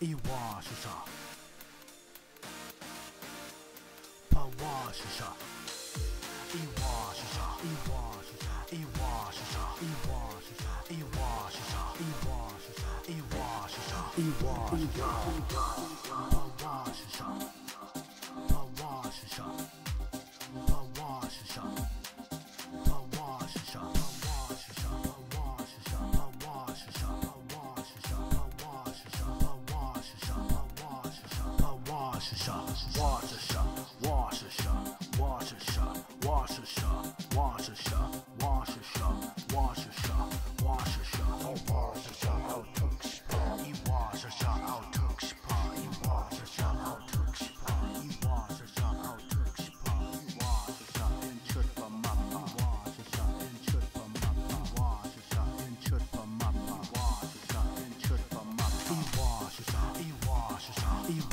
一瓦是啥？怕瓦是啥？一瓦是啥？一瓦是啥？一瓦是啥？一瓦是啥？一瓦是啥？一瓦是啥？一瓦是啥？一瓦是啥？怕 Wáashasha.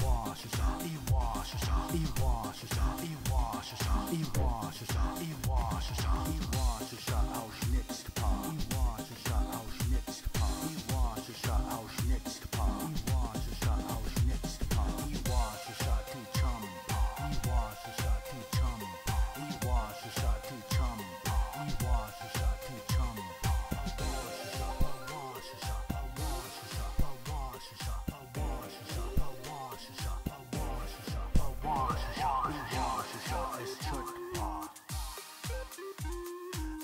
我是啥？你我是啥？你我是啥？你我是啥？你我是啥？你我是啥？你我是啥？我是 next part。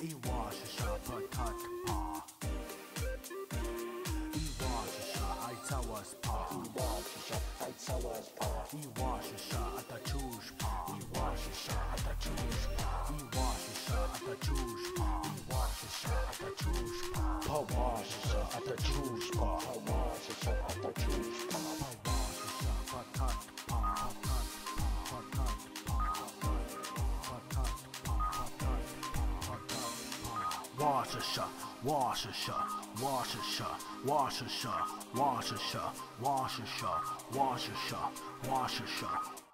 一我是傻不他的怕，一我是傻爱操我是怕，一我是傻爱操我是怕，一我是傻爱他出是怕，一我是傻爱他出是怕，一我是傻爱他出是怕，一我是傻爱他出是怕，怕我是傻爱他出是怕，怕我是傻爱他出是怕。Wáashasha, Wáashasha, Wáashasha, Wáashasha, Wáashasha, Wáashasha, Wáashasha, Wáashasha,